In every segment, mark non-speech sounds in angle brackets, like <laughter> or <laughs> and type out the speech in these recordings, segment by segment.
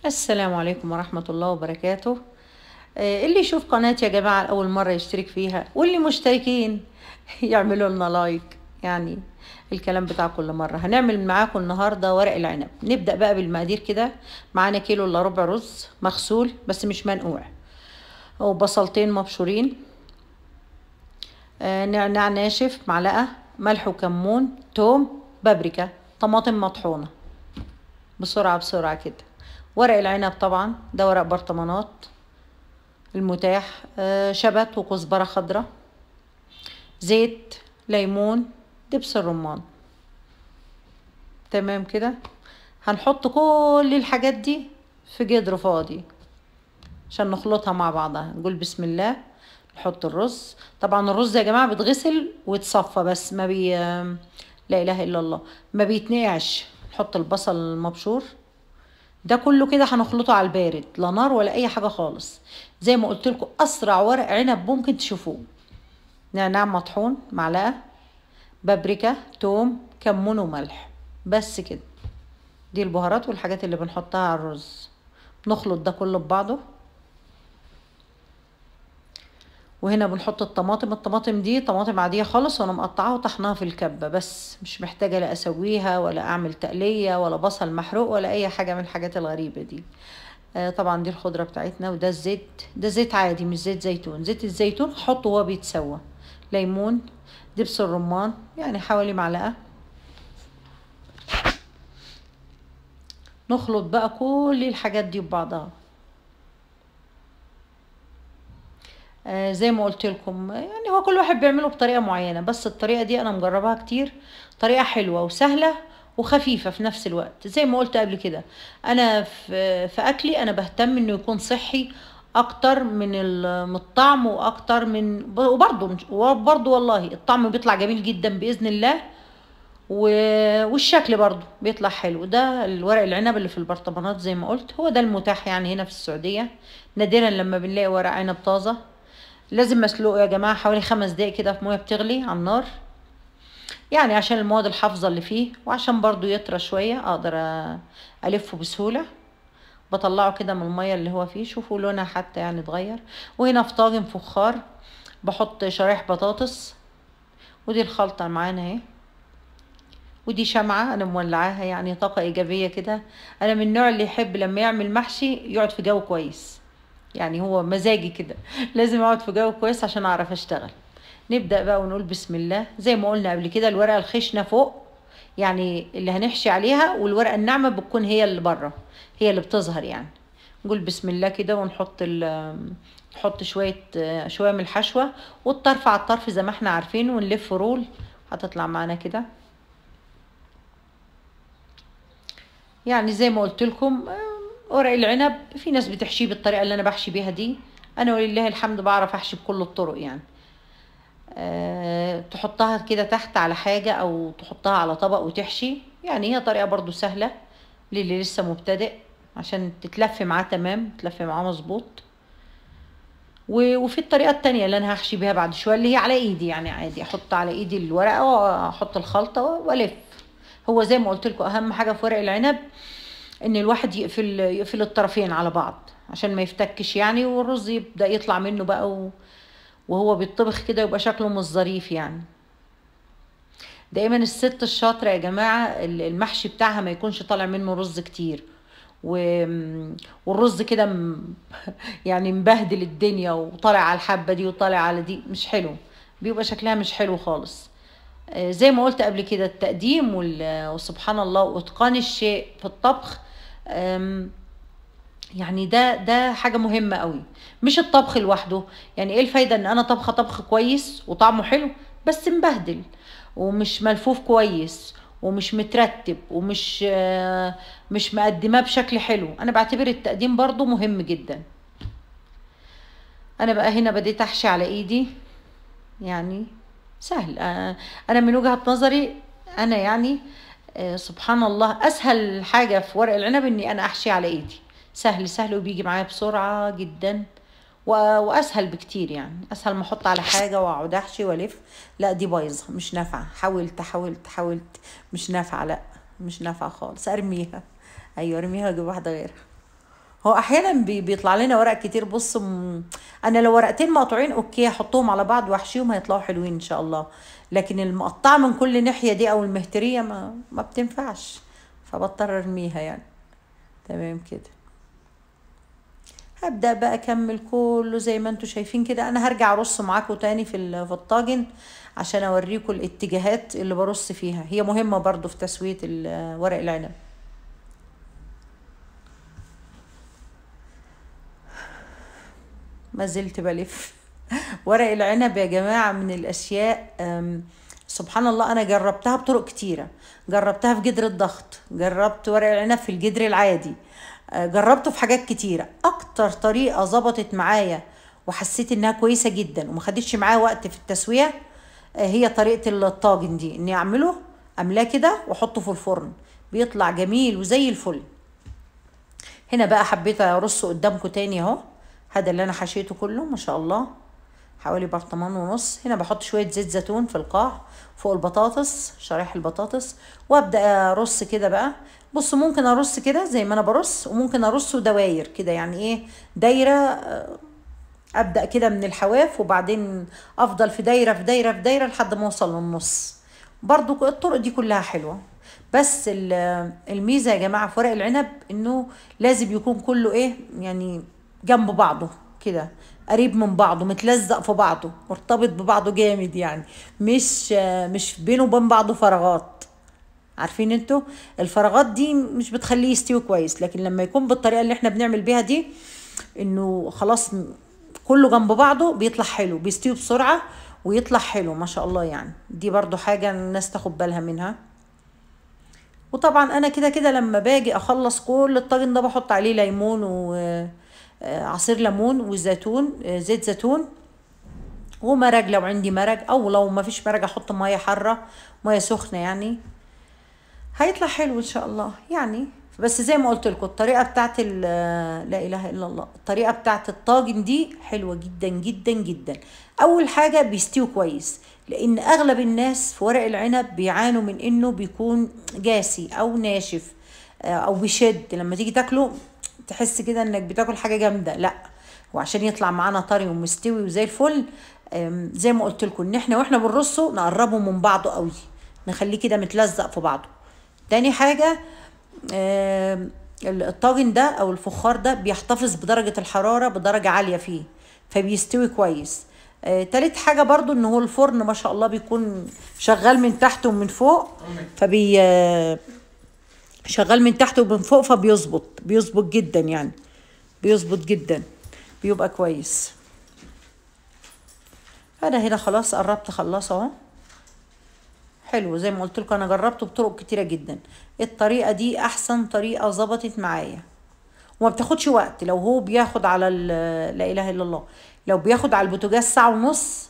السلام عليكم ورحمة الله وبركاته. آه، اللي يشوف قناتي يا جماعة لأول مرة يشترك فيها واللي مشتركين <laughs> يعملوا لنا لايك. يعني الكلام بتاع كل مرة. هنعمل معاكم النهاردة ورق العنب. نبدأ بقى بالمقادير كده. معانا كيلو إلا ربع رز مغسول بس مش منقوع. وبصلتين مبشورين. آه، نعناع ناشف معلقة ملح وكمون توم بابريكا طماطم مطحونة. بسرعة بسرعة كده. ورق العنب طبعا ده ورق برطمانات المتاح آه، شبت وكزبرة خضراء زيت ليمون دبس الرمان. تمام كده؟ هنحط كل الحاجات دي في جدر فاضي عشان نخلطها مع بعضها. نقول بسم الله نحط الرز. طبعا الرز يا جماعة بيتغسل ويتصفى بس ما بي لا إله إلا الله. ما بيتنقعش نحط البصل المبشور. ده كله كده هنخلطه على البارد لا نار ولا أي حاجة خالص. زي ما قلت لكم أسرع ورق عنب ممكن تشوفوه. نعناع مطحون معلقة بابريكا توم كمون وملح. بس كده. دي البهارات والحاجات اللي بنحطها على الرز. نخلط ده كله ببعضه. وهنا بنحط الطماطم الطماطم دي طماطم عادية خالص وأنا مقطعاها وطحناها في الكبة بس مش محتاجة لا أسويها ولا أعمل تقلية ولا بصل محروق ولا أي حاجة من الحاجات الغريبة دي. آه طبعا دي الخضرة بتاعتنا وده الزيت ده زيت عادي مش زيت زيتون. زيت الزيتون حطه وهو بيتسوى. ليمون دبس الرمان يعني حوالي معلقة. نخلط بقى كل الحاجات دي ببعضها آه زي ما قلت لكم. يعني هو كل واحد بيعمله بطريقة معينة بس الطريقة دي أنا مجربها كتير. طريقة حلوة وسهلة وخفيفة في نفس الوقت. زي ما قلت قبل كده أنا في, أكلي أنا بهتم إنه يكون صحي أكتر من الطعم وأكتر من وبرضه وبرضه والله الطعم بيطلع جميل جدا بإذن الله والشكل برضه بيطلع حلو. ده الورق العنب اللي في البرطمانات زي ما قلت هو ده المتاح يعني هنا في السعودية. نادرا لما بنلاقي ورق عنب طازة. لازم مسلوق يا جماعة حوالي خمس دقايق كده في مية بتغلي على النار. يعني عشان المواد الحافظة اللي فيه وعشان برضو يطرى شوية أقدر ألفه بسهولة. بطلعه كده من المية اللي هو فيه شوفوا لونها حتى يعني اتغير. وهنا في طاجن فخار بحط شرايح بطاطس. ودي الخلطة معانا اهي. ودي شمعة أنا مولعاها يعني طاقة إيجابية كده. أنا من النوع اللي يحب لما يعمل محشي يقعد في جو كويس. يعني هو مزاجي كده. لازم أقعد في جو كويس عشان أعرف أشتغل. نبدأ بقى ونقول بسم الله. زي ما قلنا قبل كده الورقة الخشنة فوق يعني اللي هنحشي عليها والورقة الناعمة بتكون هي اللي بره هي اللي بتظهر يعني. نقول بسم الله كده ونحط نحط شوية شوية من الحشوة والطرف على الطرف زي ما إحنا عارفين ونلف roll. هتطلع معانا كده. يعني زي ما قلت لكم ورق العنب في ناس بتحشيه بالطريقة اللي أنا بحشي بيها دي. أنا ولله الحمد بعرف أحشي بكل الطرق يعني. أه تحطها كده تحت على حاجة أو تحطها على طبق وتحشي. يعني هي طريقة برضو سهلة للي لسه مبتدئ عشان تتلف معاه تمام تلف معاه مظبوط. وفي الطريقة التانية اللي أنا هحشي بيها بعد شوية اللي هي على إيدي يعني عادي. أحط على إيدي الورقة وأحط الخلطة وألف. هو زي ما قلت لكم أهم حاجة في ورق العنب إن الواحد يقفل يقفل الطرفين على بعض عشان ما يفتكش يعني والرز يبدأ يطلع منه بقى. وهو بيطبخ كده يبقى شكله مش ظريف يعني دايما الست الشاطرة يا جماعة المحشي بتاعها ما يكونش طالع منه رز كتير و... والرز كده م... يعني مبهدل الدنيا وطالع على الحبة دي وطالع على دي مش حلو بيبقى شكلها مش حلو خالص زي ما قلت قبل كده التقديم وسبحان الله وإتقان الشيء في الطبخ يعني ده ده حاجة مهمة قوي. مش الطبخ لوحده. يعني إيه الفايدة إن أنا طبخة طبخ كويس وطعمه حلو بس مبهدل ومش ملفوف كويس ومش مترتب ومش مش مقدماه بشكل حلو. أنا بعتبر التقديم برضو مهم جدا. أنا بقى هنا بديت أحشي على إيدي. يعني سهل. أنا من وجهة نظري أنا يعني سبحان الله أسهل حاجة في ورق العنب إني أنا أحشي على إيدي. سهل سهل وبيجي معايا بسرعة جدا. وأسهل بكتير يعني. أسهل ما أحط على حاجة وأقعد أحشي وألف. لا دي بايظة مش نافعة. حاولت حاولت حاولت. مش نافعة لا مش نافعة خالص. أرميها. أيوه أرميها وأجيب واحدة غيرها. هو أحيانا بي- بيطلع لنا ورق كتير. بص. أنا لو ورقتين مقطوعين okay احطهم على بعض وأحشيهم هيطلعوا حلوين إن شاء الله. لكن المقطعه من كل ناحية دي أو المهترية ما ما بتنفعش. فبضطر أرميها يعني. تمام كده. هبدأ بقى أكمل كله زي ما أنتوا شايفين كده. أنا هرجع أرص معاكم تاني في ال- في الطاجن عشان أوريكم الاتجاهات اللي برص فيها. هي مهمة برضو في تسوية ال- ورق العنب. ما زلت بلف. <laughs> ورق العنب يا جماعة من الأشياء أم، سبحان الله أنا جربتها بطرق كتيرة. جربتها في جدر الضغط جربت ورق العنب في الجدر العادي أه، جربته في حاجات كتيرة. أكتر طريقة ظبطت معايا وحسيت إنها كويسة جدا وما خدتش معايا وقت في التسوية أه، هي طريقة الطاجن دي. إني أعمله أملاه كده وأحطه في الفرن. بيطلع جميل وزي الفل. هنا بقى حبيت أرصه قدامكم تاني أهو. هذا اللي أنا حشيته كله ما شاء الله. حوالي برطمان ونص. هنا بحط شوية زيت زيتون في القاع فوق البطاطس شرايح البطاطس وأبدأ أرص كده بقى. بص ممكن أرص كده زي ما أنا برص وممكن أرصه دواير كده يعني إيه دايرة آه، أبدأ كده من الحواف وبعدين أفضل في دايرة في دايرة في دايرة لحد ما أوصل للنص. برضو الطرق دي كلها حلوة. بس ال- الميزة يا جماعة في ورق العنب إنه لازم يكون كله إيه يعني جنب بعضه كده. قريب من بعضه متلزق في بعضه مرتبط ببعضه جامد يعني. مش مش بينه وبين بعضه فراغات. عارفين أنتوا؟ الفراغات دي مش بتخليه يستوي كويس لكن لما يكون بالطريقة اللي إحنا بنعمل بيها دي إنه خلاص كله جنب بعضه بيطلع حلو بيستوي بسرعة ويطلع حلو ما شاء الله يعني. دي برضو حاجة الناس تاخد بالها منها. وطبعا أنا كده كده لما باجي أخلص كل الطاجن ده بحط عليه ليمون وعصير ليمون وزيتون آه، زيت زيتون. ومرق لو عندي مرق أو لو ما فيش مرق أحط مية حارة مية سخنة يعني. هيطلع حلو إن شاء الله يعني. بس زي ما قلت لكم الطريقة بتاعت ال- لا إله إلا الله. الطريقة بتاعت الطاجن دي حلوة جدا جدا جدا. أول حاجة بيستوي كويس لأن أغلب الناس في ورق العنب بيعانوا من إنه بيكون جاسي أو ناشف آه، أو بيشد. لما تيجي تاكله تحس كده إنك بتاكل حاجة جامدة لأ. وعشان يطلع معانا طري ومستوي وزي الفل زي ما قلت لكم إن إحنا وإحنا بنرصه نقربه من بعضه قوي نخليه كده متلزق في بعضه. تاني حاجة الطاجن ده أو الفخار ده بيحتفظ بدرجة الحرارة بدرجة عالية فيه فبيستوي كويس. آه، تالت حاجة برضو إن هو الفرن ما شاء الله بيكون شغال من تحت ومن فوق فبي آه، شغال من تحت ومن فوق فبيظبط بيظبط جدا يعني بيظبط جدا بيبقى كويس. أنا هنا خلاص قربت اخلصه أهو. حلو زي ما قلت لكم أنا جربته بطرق كتيرة جدا. الطريقة دي أحسن طريقة ظبطت معايا. وما بتاخدش وقت. لو هو بياخد على لا إله إلا الله. لو بياخد على البوتاجاز ساعه ونص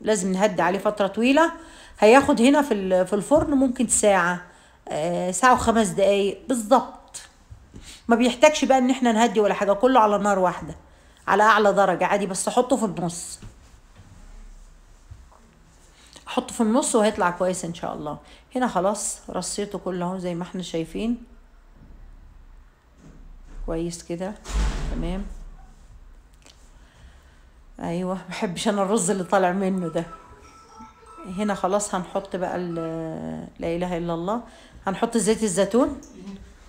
لازم نهدي عليه فترة طويلة. هياخد هنا في في الفرن ممكن ساعة. ساعة وخمس دقايق. بالظبط. ما بيحتاجش بقى إن إحنا نهدي ولا حاجة كله على نار واحدة على أعلى درجة عادي بس أحطه في النص. أحطه في النص وهيطلع كويس إن شاء الله. هنا خلاص رصيته كله أهو زي ما إحنا شايفين. كويس كده. تمام. أيوه محبش أنا الرز اللي طالع منه ده. هنا خلاص هنحط بقى لا إله إلا الله. هنحط زيت الزيتون؟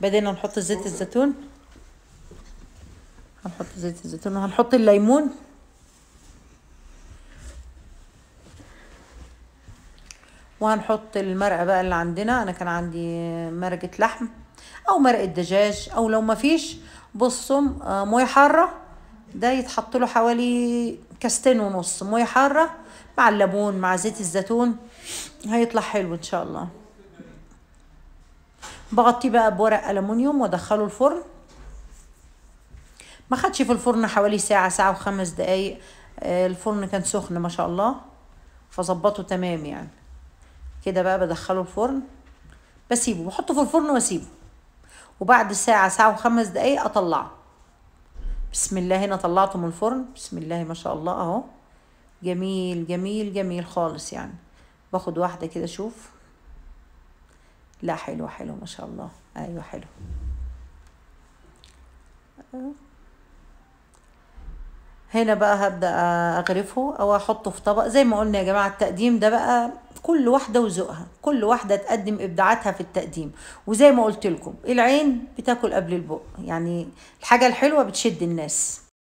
بدينا نحط زيت الزيتون. هنحط زيت الزيتون وهنحط الليمون. وهنحط المرقة بقى اللي عندنا. أنا كان عندي مرقة لحم أو مرقة دجاج أو لو ما فيش بصوا آه، موية حارة. ده يتحط له حوالي كاستين ونص. موية حارة مع الليمون مع زيت الزيتون. هيطلع حلو إن شاء الله. بغطيه بقى بورق ألمونيوم وأدخله الفرن. ما خدش في الفرن حوالي ساعة ساعة وخمس دقايق. آه، الفرن كان سخن ما شاء الله. فظبطه تمام يعني. كده بقى بدخله الفرن. بسيبه بحطه في الفرن وأسيبه. وبعد ساعة ساعة وخمس دقايق أطلعه. بسم الله هنا طلعته من الفرن. بسم الله ما شاء الله أهو. جميل جميل جميل خالص يعني. باخد واحدة كده أشوف. لا حلو حلو ما شاء الله. أيوه حلو. هنا بقى هبدأ أغرفه أو أحطه في طبق. زي ما قلنا يا جماعة التقديم ده بقى كل واحدة وذوقها كل واحدة تقدم إبداعاتها في التقديم. وزي ما قلت لكم العين بتاكل قبل البق يعني الحاجة الحلوة بتشد الناس.